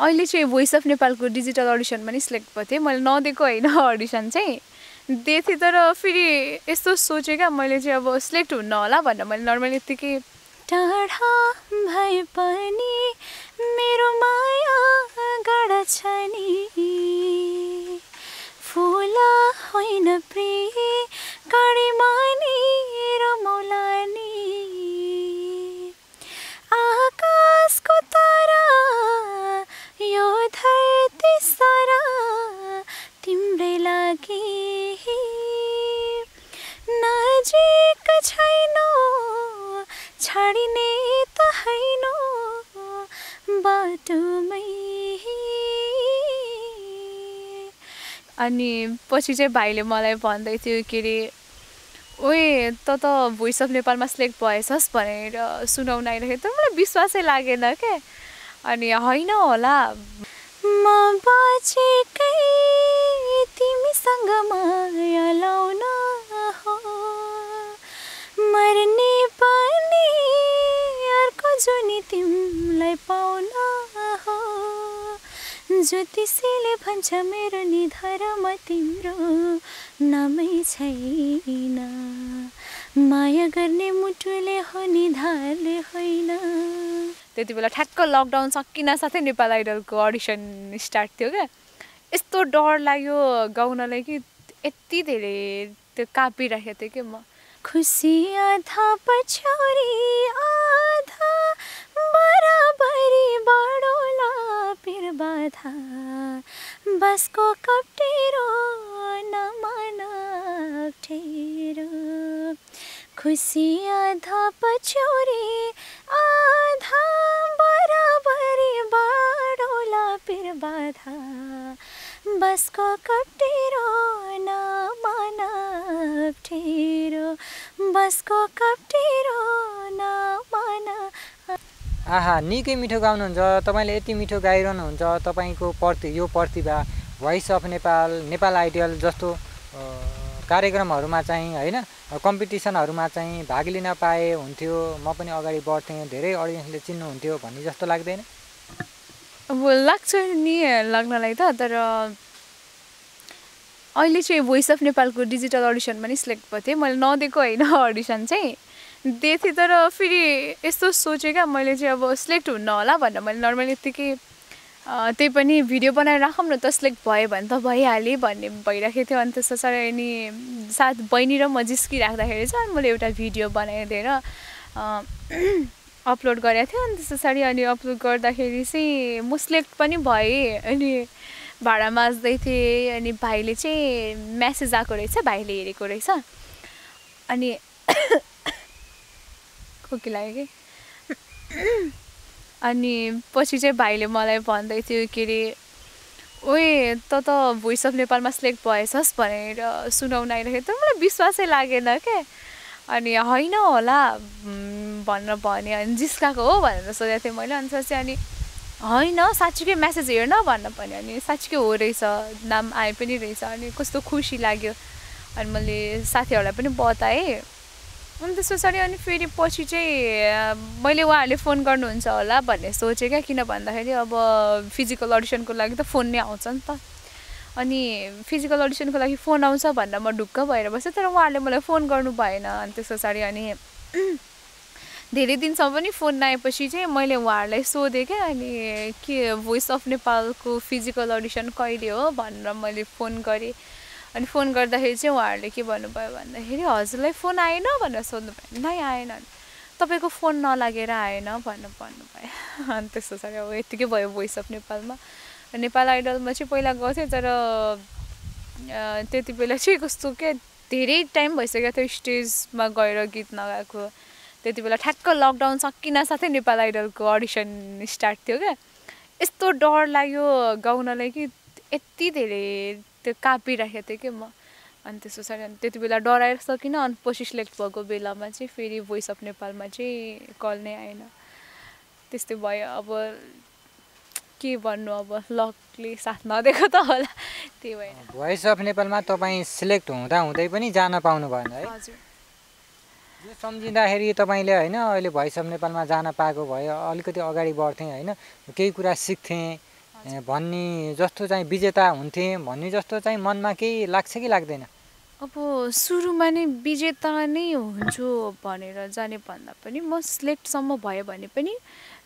अहिले चाहिँ voice of नेपालको डिजिटल अडिसनमा नि सिलेक्ट भएको थिएँ मैले नदिएको होइन अडिसन चाहिँ। दिएको थिएँ तर फेरि यस्तो सोचेँ क्या मैले चाहिँ अब सिलेक्ट हुन्न होला भनेर मैले नर्मली यत्तिकै टाढा भए पनि मेरो माया छ फुला होइन प्रिय बाटोमै। अनि पछि चाहिँ भाइले मलाई भन्दै थियो के अरे ओए त त भोइस अफ नेपालमा सिलेक्ट भएछस् भनेर सुनाउन आइरहेको तर मलाई विश्वासै लागेन क्या अनि होइन होला। म ज्योतिषीले भन्छ मेरो निधारमा तिम्रो नामै छैन। माया गर्ने मुटुले हो निधारले होइन। त्यति बेला ठ्याक्क लकडाउन सकिन साथै नेपाल आइडलको अडिसन स्टार्ट थियो क्या। यस्तो डर लाग्यो गाउनलाई कि यति धेरै त्यो काँपिराखेको थिएँ कि म। खुसी आधा पछौरी आधा बराबरी बडोला पिर बाधा बसको कप्टेरो नमान ठेरो खुसी आधा पछौरी आधा बराबरी बडोला पिर बाधा। बसको कप्टेरो नमान ठेरो बसको कप्टेरो नमान आहा निकै मिठो गाउनुहुन्छ। तपाईँले यति मिठो गाइरहनुहुन्छ। तपाईँको प्रति यो प्रतिभा voice of Nepal Nepal ideal जस्तो कार्यक्रमहरूमा चाहिँ होइन कम्पिटिसनहरूमा चाहिँ भाग लिन पाए हुन्थ्यो। म पनि अगाडि बढ्थेँ धेरै अडियन्सले चिन्नुहुन्थ्यो भन्ने जस्तो लाग्दैन? अब लाग्छ नि लाग्नलाई त तर अहिले चाहिँ भोइस अफ नेपालको डिजिटल अडिसनमा नि सिलेक्ट भएको थिएँ मैले नदिएको होइन अडिसन चाहिँ। दिएको थिएँ तर फेरि यस्तो सोचेँ क्या मैले चाहिँ अब सिलेक्ट हुन्न होला भनेर। मैले नर्मली यत्तिकै त्यही पनि भिडियो बनाएर राखौँ न त सिलेक्ट भयो भने त भइहालेँ भन्ने भइराखेको थियो। अनि त्यस पछाडि अनि साथ बहिनी र म जिस्किराख्दाखेरि चाहिँ मैले एउटा भिडियो बनाइदिएर अपलोड गरेको थियो अनि त्यस पछाडि अनि अपलोड गर्दाखेरि चाहिँ म सिलेक्ट पनि भएँ अनि भाडा माझ्दै थिएँ अनि भाइले चाहिँ म्यासेज आएको रहेछ भाइले हेरेको रहेछ। अनि खोकी लाग्यो कि? अनि पछि चाहिँ भाइले मलाई भन्दै थियो के अरे ओए त त भोइस अफ नेपालमा सिलेक्ट भएछस् भनेर सुनाउन आइरहेको थियो। मलाई विश्वासै लागेन क्या अनि होइन होला भनेर भने अनि जिस्काएको हो भनेर सोधेको थिएँ मैले। अनि त्यसपछि अनि होइन साँच्चीकै म्यासेज हेर्न भन्न भन्यो अनि साँच्चीकै हो रहेछ नाम आए पनि रहेछ। अनि कस्तो खुसी लाग्यो। अनि मैले साथीहरूलाई पनि बताएँ। अनि त्यस पछाडि अनि फेरि पछि चाहिँ मैले उहाँहरूले फोन गर्नुहुन्छ होला भन्ने सोचेँ क्या। किन भन्दाखेरि अब फिजिकल अडिसनको लागि त फोन नै आउँछ नि त। अनि फिजिकल अडिसनको लागि फोन आउँछ भनेर म ढुक्क भएर बसेँ तर उहाँहरूले मलाई फोन गर्नु भएन। अनि त्यस पछाडि अनि धेरै दिनसम्म पनि फोन नआएपछि चाहिँ मैले उहाँहरूलाई सोधेँ क्या। अनि के भोइस अफ नेपालको फिजिकल अडिसन कहिले हो भनेर मैले फोन गरेँ। अनि फोन गर्दाखेरि चाहिँ उहाँहरूले के भन्नुभयो भन्दाखेरि हजुरलाई फोन आएन? भनेर सोध्नुभयो। नै आएन तपाईँको फोन नलागेर आएन? भनेर भन्नुभयो। अनि त्यस पछाडि अब यत्तिकै भयो भोइस अफ नेपालमा। नेपाल आइडलमा चाहिँ पहिला गर्थेँ तर त्यति बेला चाहिँ कस्तो क्या धेरै टाइम भइसकेको थियो स्टेजमा गएर गीत नगाएको। त्यति बेला ठ्याक्क लकडाउन सकिन साथै नेपाल आइडलको अडिसन स्टार्ट थियो क्या। यस्तो डर लाग्यो गाउनलाई कि यति धेरै त्यो काँपिराखेको थिएँ कि म। अनि त्यस पछाडि अनि त्यति बेला डराएर सकिनँ अनि पछि सिलेक्ट भएको बेलामा चाहिँ फेरि भोइस अफ नेपालमा चाहिँ कल नै आएन। त्यस्तै भयो अब के भन्नु अब लकले साथ नदिएको त होला। त्यही भएर। भोइस अफ नेपालमा तपाईँ सिलेक्ट हुँदा हुँदै पनि जान पाउनु भएन है। हजुर। यो सम्झिँदाखेरि तपाईँले होइन अहिले भोइस अफ नेपालमा जान पाएको भए अलिकति अगाडि बढ्थेँ होइन। केही कुरा सिक्थेँ। भन्ने जस्तो चाहिँ विजेता हुन्थे भन्ने जस्तो चाहिँ मनमा केही लाग्छ कि लाग्दैन? अब सुरुमा नै विजेता नै हुन्छु भनेर जाने भन्दा पनि म सिलेक्टसम्म भयो भने पनि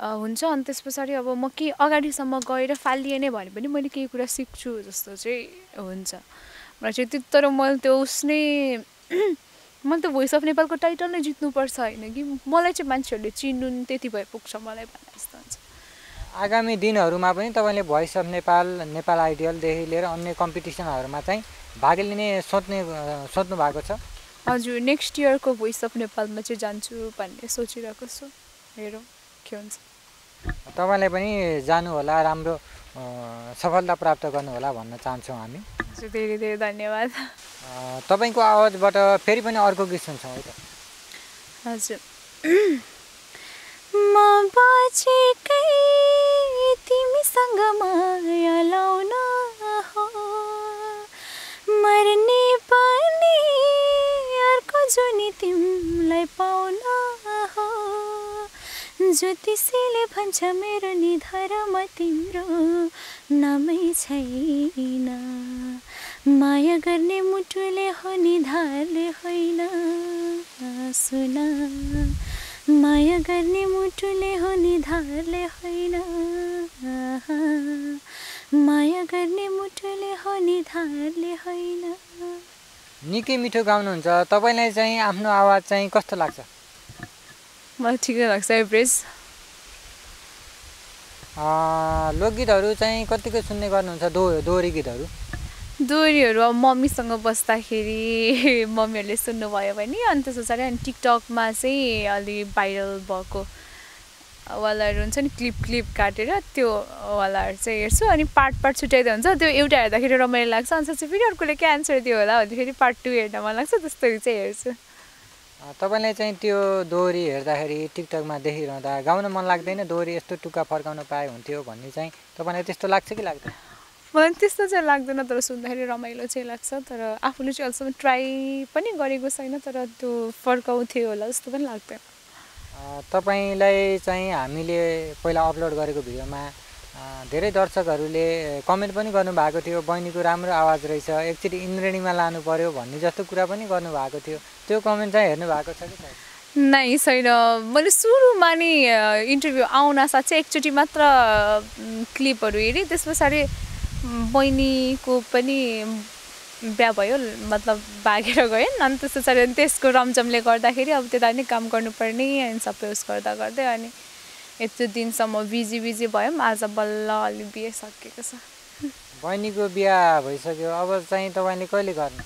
हुन्छ। अनि त्यस पछाडि अब म केही अगाडिसम्म गएर फालिए नै भने पनि मैले केही कुरा सिक्छु जस्तो चाहिँ हुन्छ। मलाई चाहिँ त्यो तर मैले त्यो उस नै मैले त भोइस अफ नेपालको टाइटल नै जित्नुपर्छ होइन कि? मलाई चाहिँ मान्छेहरूले चिन्नुन् त्यति भए पुग्छ मलाई भने जस्तो हुन्छ। आगामी दिनहरूमा पनि तपाईँले भोइस अफ नेपाल नेपाल आइडियलदेखि लिएर अन्य कम्पिटिसनहरूमा चाहिँ भाग लिने सोच्ने सोच्नु भएको छ। हजुर नेक्स्ट इयरको भोइस अफ नेपालमा चाहिँ जान्छु भन्ने सोचिरहेको छु। हेरौँ के हुन्छ। तपाईँलाई पनि जानु होला राम्रो सफलता प्राप्त गर्नु होला भन्न चाहन्छौँ हामी। धेरै धेरै धन्यवाद। तपाईँको आवाजबाट फेरि पनि अर्को गीत सुन्छौँ है त। हजुर। म बाँचेकै तिमीसँग माया लाउन हो। मर्ने पनि अर्को जुनी तिमीलाई पाउन हो। ज्योतिषीले भन्छ मेरो निधारमा तिम्रो नामै छैन। माया गर्ने मुटुले हो निधारले होइन। सुन। माया गर्ने मुटुले हो निधारले होइन। माया गर्ने मुटुले हो निधारले होइन। निकै मिठो गाउनुहुन्छ। तपाईँलाई चाहिँ आफ्नो आवाज चाहिँ कस्तो लाग्छ? मलाई ठिकै लाग्छ एभरेज लोकगीतहरू चाहिँ कतिको सुन्ने गर्नुहुन्छ? दो दोहोरी गीतहरू। दोहोरीहरू अब मम्मीसँग बस्दाखेरि मम्मीहरूले सुन्नुभयो भने अनि त्यस पछाडि अनि टिकटकमा चाहिँ अलि भाइरल भएको वालाहरू हुन्छ नि क्लिप क्लिप काटेर त्यो वालाहरू चाहिँ हेर्छु अनि पार्ट पार्ट छुट्याइदियो हुन्छ। त्यो एउटा हेर्दाखेरि रमाइलो लाग्छ। अनि त्यसपछि फेरि अर्कोले के एन्सर दियो होला भने फेरि पार्ट टू हेर्न मन लाग्छ त्यस्तरी चाहिँ हेर्छु। तपाईँलाई चाहिँ त्यो दोहोरी हेर्दाखेरि टिकटकमा देखिरहँदा गाउन मन लाग्दैन? दोहोरी यस्तो टुक्का फर्काउन पाए हुन्थ्यो भन्ने चाहिँ तपाईँलाई त्यस्तो लाग्छ कि लाग्दैन? मलाई त्यस्तो चाहिँ लाग्दैन तर सुन्दाखेरि रमाइलो चाहिँ लाग्छ। तर आफूले चाहिँ अहिलेसम्म ट्राई पनि गरेको छैन तर त्यो फर्काउँथ्यो होला जस्तो पनि लाग्दैन। तपाईँलाई चाहिँ हामीले पहिला अपलोड गरेको भिडियोमा धेरै दर्शकहरूले कमेन्ट पनि गर्नुभएको थियो बहिनीको राम्रो आवाज रहेछ एकचोटि इन्द्रेणीमा लानु पर्यो भन्ने जस्तो कुरा पनि गर्नुभएको थियो। त्यो कमेन्ट चाहिँ हेर्नु भएको छ कि? नै छैन। मैले सुरुमा नि इन्टरभ्यू आउन साथ चाहिँ एकचोटि मात्र क्लिपहरू हेरेँ। त्यस पछाडि बहिनीको पनि बिहा भयो मतलब भागेर गयो अनि त्यस पछाडि अनि त्यसको रमझमले गर्दाखेरि अब त्यता नि काम गर्नुपर्ने अनि सबै उस गर्दा गर्दै अनि यत्रो दिनसम्म बिजी बिजी भयौँ। आज बल्ल अलि बिहे सकिएको छ। बहिनीको बिहा भइसक्यो। अब चाहिँ तपाईँले कहिले गर्नु?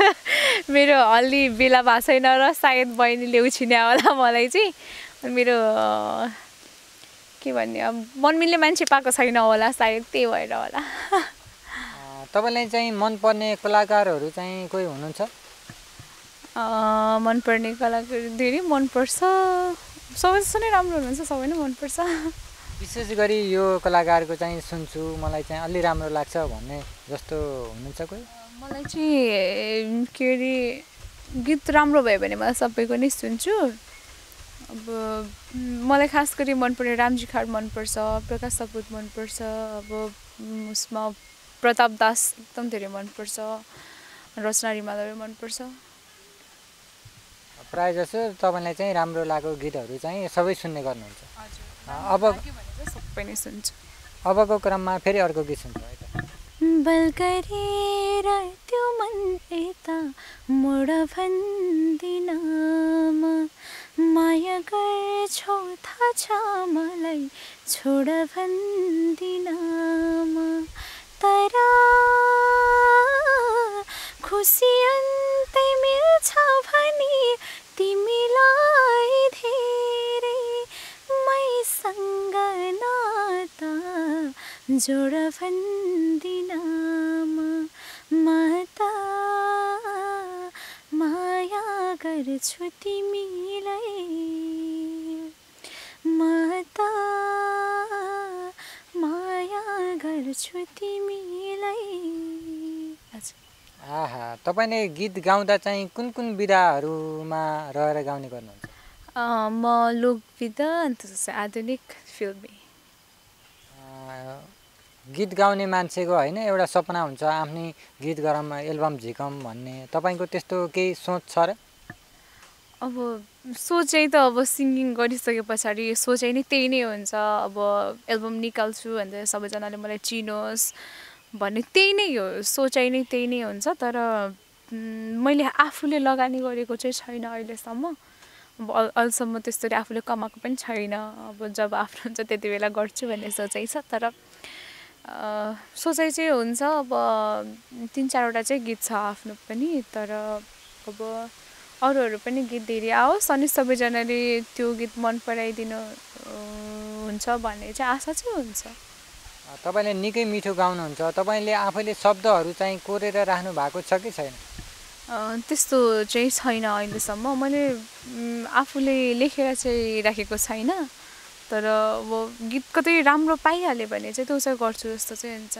मेरो अलि बेला भएको छैन र सायद बहिनीले उछिन्या होला मलाई चाहिँ। मेरो के भन्ने अब मनमिल्ने मान्छे पाएको छैन होला सायद त्यही भएर होला। तपाईँलाई चाहिँ मनपर्ने कलाकारहरू चाहिँ कोही हुनुहुन्छ? मनपर्ने कलाकार धेरै मनपर्छ। सबै नै राम्रो हुनुहुन्छ सबै नै मनपर्छ। विशेष गरी यो कलाकारको चाहिँ सुन्छु मलाई चाहिँ अलि राम्रो लाग्छ भन्ने जस्तो हुनुहुन्छ कोही? मलाई चाहिँ के अरे गीत राम्रो भयो भने मलाई सबैको नै सुन्छु। अब मलाई खास गरी मनपर्ने रामजी खाड मनपर्छ प्रकाश सपुत मनपर्छ अब उसमा प्रताप दास एकदम धेरै मनपर्छ रचना रिमालहरू मनपर्छ। प्रायः जसो तपाईँलाई चाहिँ राम्रो लागेको गीतहरू चाहिँ सबै सुन्ने गर्नुहुन्छ। अब सबै नै सुन्छु। अबको क्रममा फेरि अर्को गीत सुन्छ है त। बल गरेर त्यो मन यता मोड भन्दिन म माया गर्छौ थाहा छ मलाई छोड भन्दिन म तर खुसी अन्तै मिल्छ भने तिमीलाई धेरै. मैसँग नाता जोड भन्दिन म म त माया गर्छु तिमीलाई म त माया गर्छु तिमीलाई हजुर आहा तपाईँले गीत गाउँदा चाहिँ कुन कुन विधाहरूमा रहेर गाउने गर्नुहुन्छ? म लोकविधा अनि त्यसपछि आधुनिक फिल्मी। गीत गाउने मान्छेको होइन एउटा सपना हुन्छ आफ्नै गीत गरौँ एल्बम झिकौँ भन्ने। तपाईँको त्यस्तो केही सोच छ र? अब सोचै त अब सिङ्गिङ गरिसके पछाडि सोचै नै त्यही नै हुन्छ। अब एल्बम निकाल्छु भने सबैजनाले मलाई चिनोस्। भन्ने त्यही नै हो सोचाइ नै त्यही नै हुन्छ तर मैले आफूले लगानी गरेको चाहिँ छैन अहिलेसम्म। अब अहिलेसम्म त्यसरी आफूले कमाएको पनि छैन। अब जब आफ्नो हुन्छ त्यति बेला गर्छु भन्ने सोचाइ छ तर सोचाइ चाहिँ हुन्छ। अब तिन चारवटा चाहिँ गीत छ आफ्नो पनि तर अब अरूहरू पनि गीत धेरै आओस् अनि सबैजनाले त्यो गीत मन पराइदिनु हुन्छ भन्ने चाहिँ आशा चाहिँ हुन्छ। तपाईँले निकै मिठो गाउनुहुन्छ। तपाईँले आफैले शब्दहरू चाहिँ कोरेर राख्नु भएको छ कि छैन? त्यस्तो चाहिँ छैन अहिलेसम्म। मैले आफूले लेखेर चाहिँ राखेको छैन। तर अब गीत कतै राम्रो पाइहाल्यो भने चाहिँ त्यो चाहिँ गर्छु जस्तो चाहिँ हुन्छ।